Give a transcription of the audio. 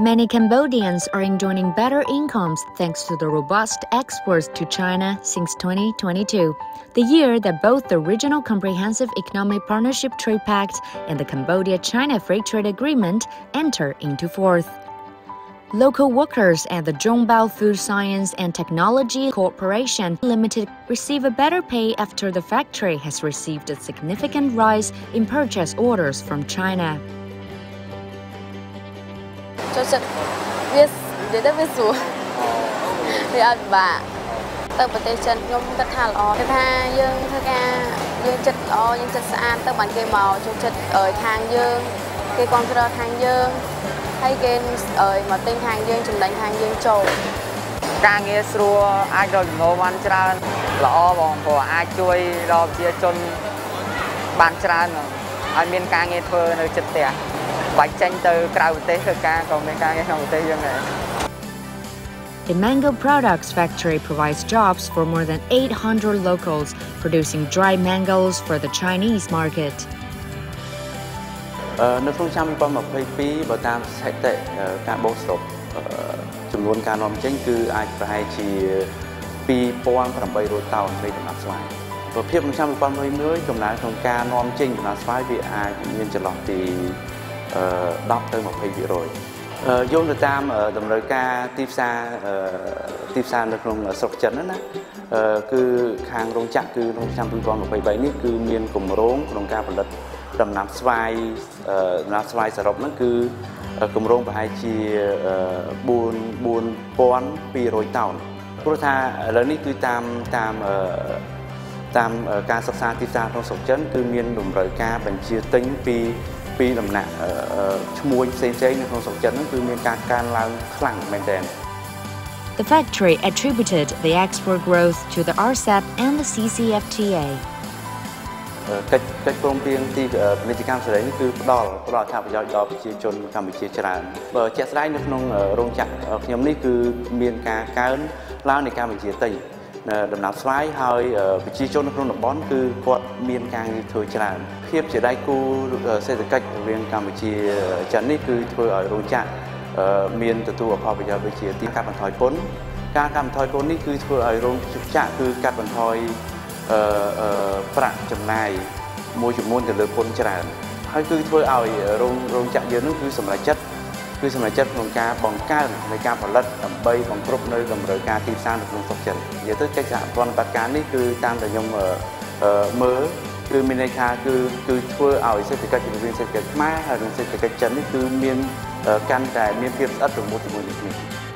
Many Cambodians are enjoying better incomes thanks to the robust exports to China since 2022, the year that both the Regional Comprehensive Economic Partnership Trade Pact and the Cambodia China Free Trade Agreement enter into force. Local workers at the Zhongbao Food Science and Technology Corporation Limited receive a better pay after the factory has received a significant rise in purchase orders from China. ចូលចិត្តវានិយាយទៅវាស្រួលវាអត់ពិបាកទៅប្រទេសចិនខ្ញុំគិតថាល្អគឺថាយើងធ្វើការយើងចិត្តល្អយើងចិត្តស្អាតទៅបានគេមកចូលចិត្តខាងយើងគេគ្រប់គ្រងខាងយើងហើយគេមកទិញខាងយើងចំណេញខាងយើងចូលការងារស្រួលអាចរកចំណូលបានច្រើនល្អបងព្រោះអាចជួយដល់ប្រជាជនបានច្រើនឲ្យមានការងារធ្វើនៅចិត្តផ្ទះ បាច់ចេញទៅក្រៅប្រទេសធ្វើការក៏មានការងារក្នុងប្រទេសយើងដែរ The Mango Products Factory provides jobs for more than 800 locals producing dry mangoes for the Chinese market. នៅក្នុងឆ្នាំ2022បើតាមស្ថិតិការបូកសរុបចំនួនការនាំចេញគឺអាចប្រហែលជា2800តោននៃដំណាប់ស្វាយប្រភពក្នុងឆ្នាំ2021កំណើនក្នុងការនាំចេញដំណាប់ស្វាយវាអាចមានចន្លោះពី 10ទៅ20%យោងទៅតាមតម្រូវការទីផ្សារទីផ្សារនៅក្នុងស្រុកចិនណាគឺខាងរោងចក្រគឺក្នុងឆ្នាំ2023នេះគឺមានគម្រោងក្នុងការផលិតដំណាំស្វាយដំណាំស្វាយសរុបហ្នឹងគឺគម្រោងប្រហែលជា4 4200តោនព្រោះថាឥឡូវនេះគឺតាមតាមតាមការសិក្សាទីផ្សារក្នុងស្រុកចិនគឺមានតម្រូវការបញ្ជាទិញពី ពីដំណាក់ឈ្មួញផ្សេងៗនៅក្នុងស្រុកចិនហ្នឹងគឺមានការកើនឡើងខ្លាំងមែនទែន The factory attributed the export growth to the RCEP and the CCFTA. កិច្ចកិច្ចព្រមព្រៀងទីពាណិជ្ជកម្មសេរីនេះគឺផ្ដល់ផ្ដល់អត្ថប្រយោជន៍ដល់ប្រជាជនកម្ពុជាច្រើនបើជាក់ស្ដែងនៅក្នុងរោងចក្រខ្ញុំនេះគឺមានការកើនឡើងនៃការបញ្ជាទិញ ដំណាប់ស្វាយហើយប្រជាជននៅក្នុងតំបន់គឺគាត់មានការងារធ្វើច្រើនភាពជាដៃគូសេដ្ឋកិច្ចរវាងកម្ពុជាចិននេះគឺធ្វើឲ្យរោងចក្រមានទទួលផលប្រយោជន៍ដូចជាទីកាត់បន្ថយពន្ធការកាត់បន្ថយពន្ធនេះគឺធ្វើឲ្យរោងចក្រគឺកាត់បន្ថយប្រាក់ចំណាយមួយចំនួនទៅលើពន្ធច្រើនហើយគឺធ្វើឲ្យរោងរោងចក្រយើងនោះគឺសម្រេចចិត្ត គឺសម្រេចចិត្តក្នុងការបង្កើននៃការផលិតដើម្បីបង្គ្រប់នៅតម្រូវការទីផ្សារនៅក្នុងស្រុកចិននិយាយទៅកិច្ចសហប្រតិបត្តិការនេះគឺតាមតែខ្ញុំមើលគឺមានន័យថាគឺគឺធ្វើឲ្យសេដ្ឋកិច្ចរវាងសេដ្ឋកិច្ចខ្មែរហើយនិងសេដ្ឋកិច្ចចិននេះគឺមានកាន់តែមានភាពស្អិតរមួតជាមួយគ្នា